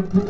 Mm-hmm.